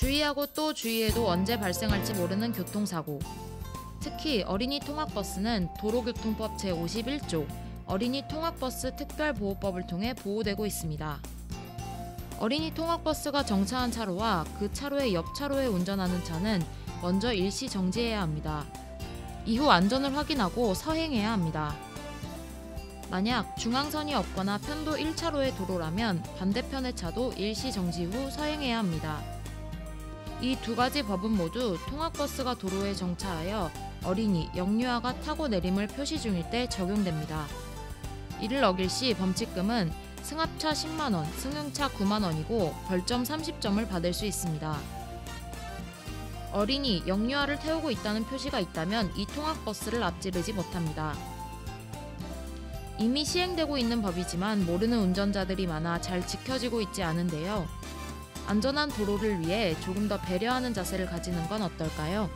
주의하고 또 주의해도 언제 발생할지 모르는 교통사고. 특히 어린이 통학버스는 도로교통법 제51조 어린이 통학버스 특별보호법을 통해 보호되고 있습니다. 어린이 통학버스가 정차한 차로와 그 차로의 옆 차로에 운전하는 차는 먼저 일시 정지해야 합니다. 이후 안전을 확인하고 서행해야 합니다. 만약 중앙선이 없거나 편도 1차로의 도로라면 반대편의 차도 일시 정지 후 서행해야 합니다. 이 두 가지 법은 모두 통학버스가 도로에 정차하여 어린이, 영유아가 타고 내림을 표시 중일 때 적용됩니다. 이를 어길 시 범칙금은 승합차 10만원, 승용차 9만원이고 벌점 30점을 받을 수 있습니다. 어린이, 영유아를 태우고 있다는 표시가 있다면 이 통학버스를 앞지르지 못합니다. 이미 시행되고 있는 법이지만 모르는 운전자들이 많아 잘 지켜지고 있지 않은데요. 안전한 도로를 위해 조금 더 배려하는 자세를 가지는 건 어떨까요?